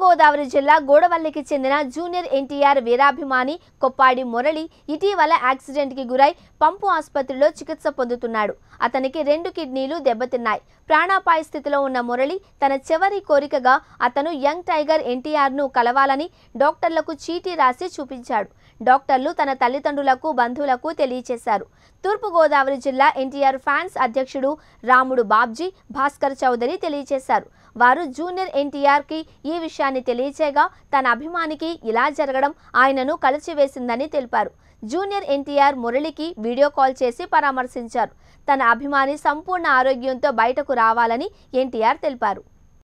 తూర్పుగోదావరి జిల్లా గోడవల్లికి చెందిన జూనియర్ ఎన్టీఆర్ వీరాభిమాని కొప్పాడి మురళి ఇటీవల యాక్సిడెంట్కి గురై పంపు ఆసుపత్రిలో చికిత్స పొందుతున్నాడు. అతనికి రెండు కిడ్నీలు దెబ్బతిన్నాయి. ప్రాణాపాయ స్థితిలో ఉన్న మురళి తన చివరి కోరికగా అతను యంగ్ టైగర్ ఎన్టీఆర్ను కలవాలని డాక్టర్లకు చీటీ రాసి చూపించాడు. డాక్టర్లు తన తల్లిదండ్రులకు బంధువులకు తెలియచేశారు. తూర్పుగోదావరి జిల్లా ఎన్టీఆర్ ఫ్యాన్స్ అధ్యక్షుడు రాముడు బాబ్జీ భాస్కర్ చౌదరి తెలియచేశారు. వారు జూనియర్ ఎన్టీఆర్కి ఈ విషయాన్ని తెలియచేయగా తన అభిమానికి ఇలా జరగడం ఆయనను కలిచివేసిందని తెలిపారు. జూనియర్ ఎన్టీఆర్ మురళికి వీడియో కాల్ చేసి పరామర్శించారు. తన అభిమాని సంపూర్ణ ఆరోగ్యంతో బయటకు రావాలని ఎన్టీఆర్ తెలిపారు.